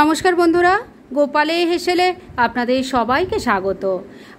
নমস্কার বন্ধুরা, গোপালে হেসেলে আপনাদের সবাইকে স্বাগত।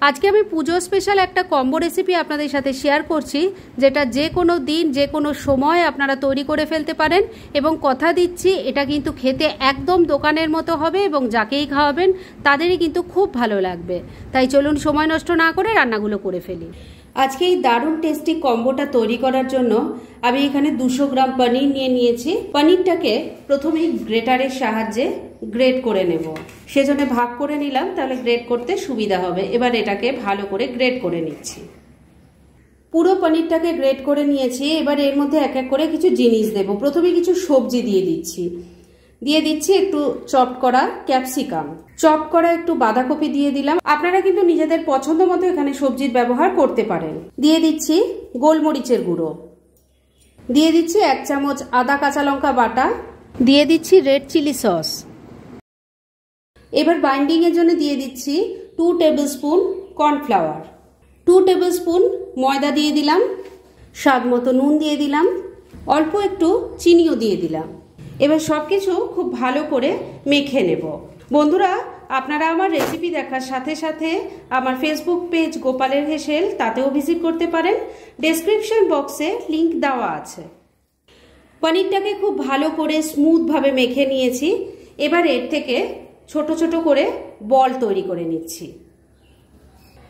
আজকে আমি পুজো স্পেশাল একটা কম্বো রেসিপি আপনাদের সাথে শেয়ার করছি, যেটা যে কোনো দিন, যে কোনো সময় আপনারা তৈরি করে ফেলতে পারেন এবং কথা দিচ্ছি, এটা কিন্তু খেতে একদম দোকানের মতো হবে এবং যাকেই খাওয়াবেন, তাদেরই কিন্তু খুব ভালো লাগবে। তাই চলুন সময় নষ্ট না করে রান্নাগুলো করে ফেলি। আজকে এই দারুণ টেস্টি কম্বোটা তৈরি করার জন্য আমি এখানে দুশো গ্রাম পনির নিয়ে নিয়েছি। পনিরটাকে প্রথমেই গ্রেটারের সাহায্যে গ্রেট করে নেব। সেজন্য ভাগ করে নিলাম, তাহলে গ্রেট করতে সুবিধা হবে। এবার এটাকে ভালো করে গ্রেট করে নিচ্ছি। পুরো পনিরটাকে গ্রেট করে নিয়েছি। এবার এর মধ্যে এক এক করে কিছু জিনিস দেব। প্রথমে কিছু সবজি দিয়ে দিচ্ছি। দিয়ে দিচ্ছি একটু চপ করা ক্যাপসিকাম। চপ করা একটু বাঁধাকপি দিয়ে দিলাম। আপনারা কিন্তু নিজেদের পছন্দ মতো এখানে সবজির ব্যবহার করতে পারেন। দিয়ে দিচ্ছি গোলমরিচের গুঁড়ো। দিয়ে দিচ্ছি এক চামচ আদা কাঁচা লঙ্কা বাটা। দিয়ে দিচ্ছি রেড চিলি সস। এবার বাইন্ডিং এর জন্য দিয়ে দিচ্ছি two tablespoon cornflour. Two tablespoon ময়দা দিয়ে দিলাম। স্বাদ মতো নুন দিয়ে দিলাম। অল্প একটু চিনিও দিয়ে দিলাম। এবার সব কিছু খুব ভালো করে মেখে নেব। বন্ধুরা, আপনারা আমার রেসিপি দেখার সাথে সাথে আমার ফেসবুক পেজ গোপালের হেসেল তাতেও ভিজিট করতে পারেন। ডেসক্রিপশন বক্সে লিংক দেওয়া আছে। পনিরটাকে খুব ভালো করে স্মুথভাবে মেখে নিয়েছি। এবার এর থেকে ছোট ছোট করে বল তৈরি করে নিচ্ছি।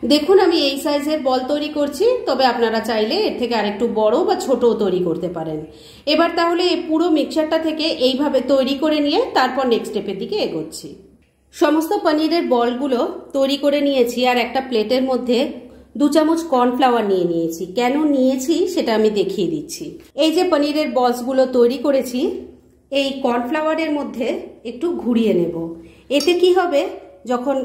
দেখুন, আমি এই সাইজের বল তৈরি করছি, তবে আপনারা চাইলে এর থেকে আরেকটু বড় বা ছোটও তৈরি করতে পারেন। এবার তাহলে পুরো মিক্সারটা থেকে এইভাবে তৈরি করে নিয়ে তারপর নেক্সট স্টেপের দিকে এগোচ্ছি। সমস্ত পনিরের বলগুলো তৈরি করে নিয়েছি আর একটা প্লেটের মধ্যে দু চামচ কর্নফ্লাওয়ার নিয়ে নিয়েছি। কেন নিয়েছি সেটা আমি দেখিয়ে দিচ্ছি। এই যে পনিরের বলসগুলো তৈরি করেছি, এই কর্নফ্লাওয়ারের মধ্যে একটু ঘুরিয়ে নেব। এতে কি হবে? যখন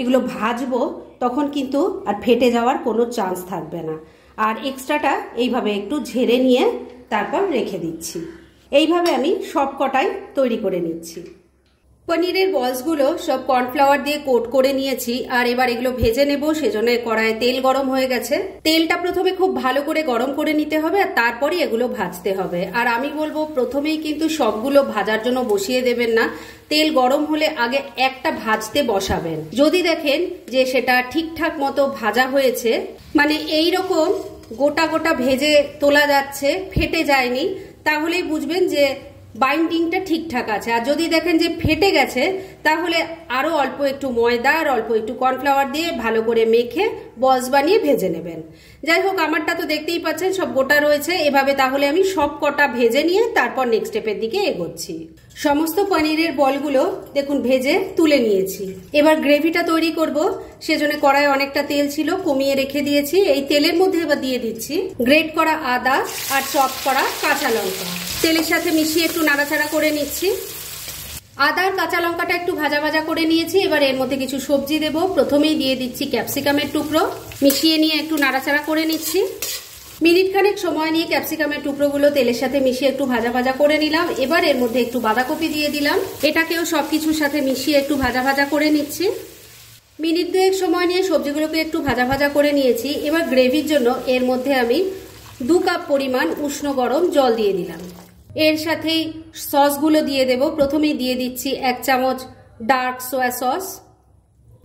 এগুলো ভাজবো তখন কিন্তু আর ফেটে যাওয়ার কোনো চান্স থাকবে না। আর এক্সট্রাটা এইভাবে একটু ঝেড়ে নিয়ে তারপর রেখে দিচ্ছি। এইভাবে আমি সব কটাই তৈরি করে নিচ্ছি। পনিরের বলসগুলো সব কর্নফ্লাওয়ার দিয়ে কোট করে নিয়েছি, আর এবার এগুলো ভেজে নেব, সেজন্য কড়ায় তেল গরম হয়ে গেছে। তেলটা প্রথমে খুব ভালো করে গরম করে নিতে হবে, আর তারপরে এগুলো ভাজতে হবে। আর আমি বলব, প্রথমেই কিন্তু সবগুলো ভাজার জন্য বসিয়ে দেবেন না। তেল গরম হলে আগে একটা ভাজতে বসাবেন। যদি দেখেন যে সেটা ঠিকঠাক মতো ভাজা হয়েছে মানে এই রকম গোটা গোটা ভেজে তোলা যাচ্ছে, ফেটে যায়নি, তাহলেই বুঝবেন যে বাইন্ডিংটা ঠিকঠাক আছে। আর যদি দেখেন যে ফেটে গেছে, তাহলে আরও অল্প একটু ময়দা আর অল্প একটু কর্নফ্লাওয়ার দিয়ে ভালো করে মেখে বস বানিয়ে ভেজে নেবেন। যাই হোক আমারটা তো দেখতেই পাচ্ছেন, সব গোটা রয়েছে। এভাবে তাহলে আমি সব কটা ভেজে নিয়ে তারপর নেক্সট স্টেপের দিকে এগোচ্ছি। সমস্ত পনিরের বলগুলো দেখুন, ভেজে তুলে নিয়েছি। এবার গ্রেভিটা তৈরি করব। সেজন্য কড়ায় অনেকটা তেল ছিল, কমিয়ে রেখে দিয়েছি। এই তেলের মধ্যে এবার দিয়ে দিচ্ছি গ্রেট করা আদা আর চপ করা কাঁচা লঙ্কা। তেলের সাথে মিশিয়ে একটু নাড়াচাড়া করে নিচ্ছি। আদা আর কাঁচা লঙ্কাটা একটু ভাজা ভাজা করে নিয়েছি, এবার এর মধ্যে কিছু সবজি দেব। প্রথমেই দিয়ে দিচ্ছি ক্যাপসিকামের টুকরো। মিশিয়ে নিয়ে একটু নাড়াচাড়া করে নিচ্ছি। মিনিট খানেক সময় নিয়ে ক্যাপসিকামের টুকরোগুলো তেলের সাথে মিশিয়ে একটু ভাজা ভাজা করে নিলাম। এবার এর মধ্যে একটু বাঁধাকপি দিয়ে দিলাম। এটাকেও সব কিছুর সাথে মিশিয়ে একটু ভাজা ভাজা করে নিচ্ছি। মিনিট দুয়েক সময় নিয়ে সবজিগুলোকে একটু ভাজা ভাজা করে নিয়েছি। এবার গ্রেভির জন্য এর মধ্যে আমি দু কাপ পরিমাণ উষ্ণ গরম জল দিয়ে দিলাম। এর সাথেই সসগুলো দিয়ে দেব। প্রথমেই দিয়ে দিচ্ছি এক চামচ ডার্ক সোয়া সস,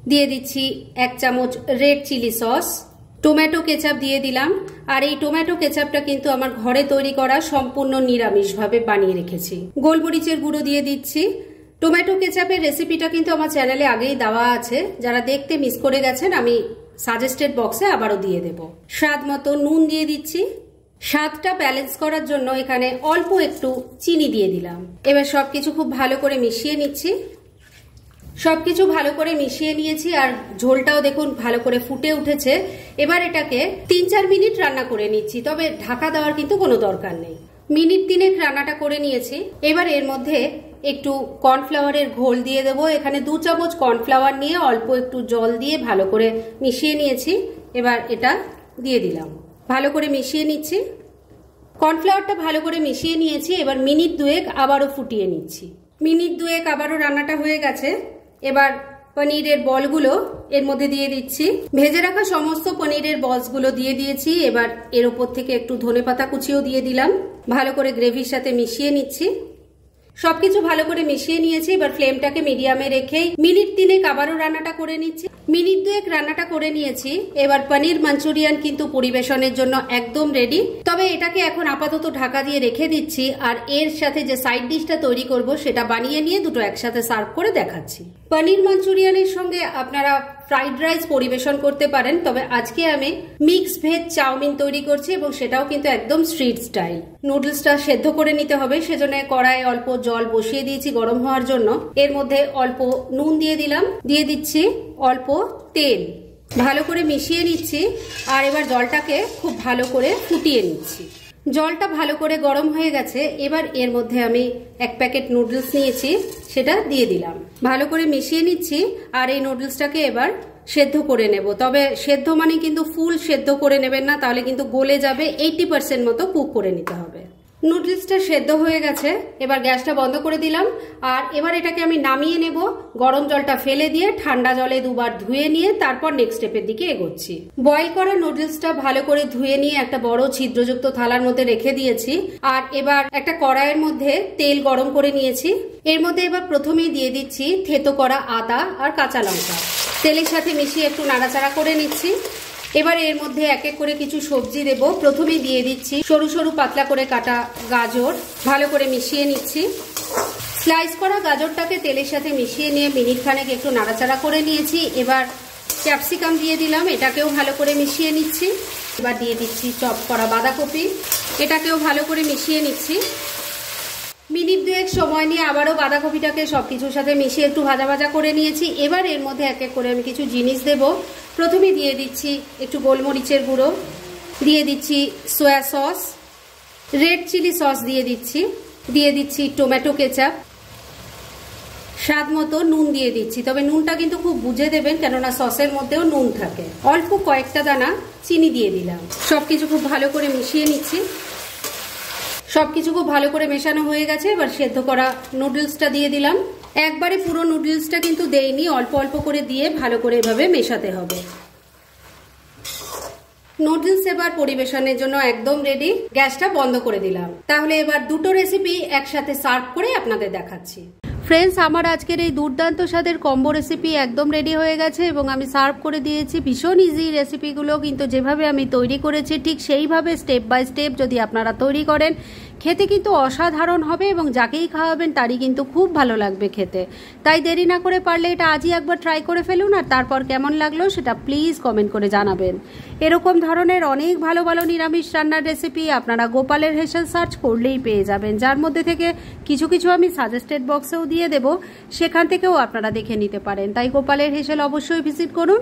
দিয়ে দিচ্ছি এক চামচ red chilli sauce tomato ketchup দিয়ে দিলাম। আর এই টোম্যাটো কেচাপটা কিন্তু আমার ঘরে তৈরি করা সম্পূর্ণ নিরামিষভাবে বানিয়ে রেখেছি। গোলমরিচের গুঁড়ো দিয়ে দিচ্ছি। টোম্যাটো কেচাপের রেসিপিটা কিন্তু আমার চ্যানেলে আগেই দেওয়া আছে। যারা দেখতে মিস করে গেছেন, আমি সাজেস্টেড বক্সে আবারও দিয়ে দেব। স্বাদ মতো নুন দিয়ে দিচ্ছি। স্বাদটা ব্যালেন্স করার জন্য এখানে অল্প একটু চিনি দিয়ে দিলাম। এবার সবকিছু খুব ভালো করে মিশিয়ে নিচ্ছি। সব কিছু ভালো করে মিশিয়ে নিয়েছি আর ঝোলটাও দেখুন ভালো করে ফুটে উঠেছে। এবার এটাকে তিন চার মিনিট রান্না করে নিচ্ছি, তবে ঢাকা দেওয়ার কিন্তু কোনো দরকার নেই। মিনিট তিনেক রান্নাটা করে নিয়েছি। এবার এর মধ্যে একটু কর্নফ্লাওয়ারের ঘোল দিয়ে দেবো। এখানে দু চামচ কর্নফ্লাওয়ার নিয়ে অল্প একটু জল দিয়ে ভালো করে মিশিয়ে নিয়েছি। এবার এটা দিয়ে দিলাম। ভালো করে মিশিয়ে নিচ্ছি। কর্নফ্লাওয়ারটা ভালো করে মিশিয়ে নিয়েছি, এবার মিনিট দুয়েক আবারও ফুটিয়ে নিচ্ছি। মিনিট দুয়েক আবারও রান্নাটা হয়ে গেছে। এবার পনিরের বলগুলো এর মধ্যে দিয়ে দিচ্ছি। ভেজে রাখা সমস্ত পনিরের বলসগুলো দিয়ে দিয়েছি। এবার এর ওপর থেকে একটু ধনে পাতা কুচিও দিয়ে দিলাম। ভালো করে গ্রেভির সাথে মিশিয়ে নিচ্ছি। সবকিছু ভালো করে মিশিয়ে নিয়েছি, এবার ফ্লেমটাকে মিডিয়ামে রেখেই মিনিট তিনেক আবারও রান্নাটা করে নিচ্ছি। মিনিট দুয়েক রান্নাটা করে নিয়েছি, এবার পনির মাঞ্চুরিয়ান কিন্তু পরিবেশনের জন্য একদম রেডি তবে এটাকে এখন আপাতত ঢাকা দিয়ে রেখে দিচ্ছি, আর এর সাথে যে সাইড ডিশটা তৈরি করব সেটা বানিয়ে নিয়ে দুটো একসাথে সার্ভ করে দেখাচ্ছি। পনির মাঞ্চুরিয়ানের সঙ্গে আপনারা ফ্রাইড রাইস পরিবেশন করতে পারেন, তবে আজকে আমি মিক্স ভেজ চাউমিন তৈরি করছি এবং সেটাও কিন্তু একদম স্ট্রিট স্টাইল। নুডলসটা সেদ্ধ করে নিতে হবে, সেজন্য কড়াইয়ে অল্প জল বসিয়ে দিয়েছি গরম হওয়ার জন্য। এর মধ্যে অল্প নুন দিয়ে দিলাম, দিয়ে দিচ্ছি অল্প তেল। ভালো করে মিশিয়ে নিচ্ছি, আর এবার জলটাকে খুব ভালো করে ফুটিয়ে নিচ্ছি। জলটা ভালো করে গরম হয়ে গেছে, এবার এর মধ্যে আমি এক প্যাকেট নুডলস নিয়েছি, সেটা দিয়ে দিলাম। ভালো করে মিশিয়ে নিচ্ছি, আর এই নুডলসটাকে এবার সেদ্ধ করে নেব। তবে সেদ্ধ মানে কিন্তু ফুল সেদ্ধ করে নেবেন না, তাহলে কিন্তু গলে যাবে এইটি পার্সেন্ট মতো কুক করে নিতে হবে। নুডলসটা সেদ্ধ হয়ে গেছে। এবার গ্যাসটা বন্ধ করে দিলাম। আর এবার এটাকে আমি নামিয়ে নেব। গরম জলটা ফেলে দিয়ে ঠান্ডা জলে দুবার ধুয়ে নিয়ে তারপর নেক্সট স্টেপের দিকে এগোচ্ছি। বয়েল করা নুডলসটা ভালো করে ধুয়ে নিয়ে একটা বড় ছিদ্রযুক্ত থালার মধ্যে রেখে দিয়েছি। আর এবার একটা কড়াইয়ের মধ্যে তেল গরম করে নিয়েছি। এর মধ্যে এবার প্রথমেই দিয়ে দিচ্ছি থেতো করা আদা আর কাঁচা লঙ্কা। তেলের সাথে মিশিয়ে একটু নাড়াচাড়া করে নিচ্ছি। এবার এর মধ্যে এক এক করে কিছু সবজি দেব। প্রথমে দিয়ে দিচ্ছি সরু সরু পাতলা করে কাটা গাজর। ভালো করে মিশিয়ে নিচ্ছি। স্লাইস করা গাজরটাকে তেলের সাথে মিশিয়ে নিয়ে মিনিট খানেক একটু নাড়াচাড়া করে নিয়েছি। এবার ক্যাপসিকাম দিয়ে দিলাম, এটাকেও ভালো করে মিশিয়ে নিচ্ছি। এবার দিয়ে দিচ্ছি চপ করা বাঁধাকপি, এটাকেও ভালো করে মিশিয়ে নিচ্ছি। মিনিট দুয়েক সময় নিয়ে আবারও বাঁধাকপিটাকে সব কিছুর সাথে মিশিয়ে একটু ভাজা ভাজা করে নিয়েছি। এবার এর মধ্যে এক এক করে আমি কিছু জিনিস দেব। প্রথমে দিয়ে দিচ্ছি একটু গোলমরিচের গুঁড়ো, দিয়ে দিচ্ছি soya sauce, red chilli sauce দিয়ে দিচ্ছি দিয়ে দিচ্ছি টমেটো কেচাপ। স্বাদ মতো নুন দিয়ে দিচ্ছি। তবে নুনটা কিন্তু খুব বুঝে দেবেন, কেননা সসের মধ্যেও নুন থাকে। অল্প কয়েকটা দানা চিনি দিয়ে দিলাম। সবকিছু খুব ভালো করে মিশিয়ে নিচ্ছি। সবকিছু খুব ভালো করে মেশানো হয়ে গেছে, এবার সেদ্ধ করা নুডলসটা দিয়ে দিলাম। একবারে পুরো নুডলসটা কিন্তু দেইনি, অল্প অল্প করে দিয়ে ভালো করে এভাবে মেশাতে হবে। নুডলস এবার পরিবেশনের জন্য একদম রেডি গ্যাসটা বন্ধ করে দিলাম। তাহলে এবার দুটো রেসিপি একসাথে সার্ভ করে আপনাদের দেখাচ্ছি। ফ্রেন্ডস আমার আজকের এই দুর্দান্ত স্বাদের কম্বো রেসিপি একদম রেডি হয়ে গেছে এবং আমি সার্ভ করে দিয়েছি। ভীষণ ইজি রেসিপিগুলো কিন্তু যেভাবে আমি তৈরি করেছি, ঠিক সেইভাবে স্টেপ বাই স্টেপ যদি আপনারা তৈরি করেন খেতে কিন্তু অসাধারণ হবে এবং যাকেই খাওয়াবেন তারই কিন্তু খুব ভালো লাগবে খেতে। তাই দেরি না করে পারলে এটা আজই একবার ট্রাই করে ফেলুন আর তারপর কেমন লাগল সেটা প্লিজ কমেন্ট করে জানাবেন। এরকম ধরনের অনেক ভালো ভালো নিরামিষ রান্নার রেসিপি আপনারা গোপালের হেসেল সার্চ করলেই পেয়ে যাবেন, যার মধ্যে থেকে কিছু কিছু আমি সাজেস্টেড বক্সেও দিয়ে দেব, সেখান থেকেও আপনারা দেখে নিতে পারেন। তাই গোপালের হেসেল অবশ্যই ভিজিট করুন।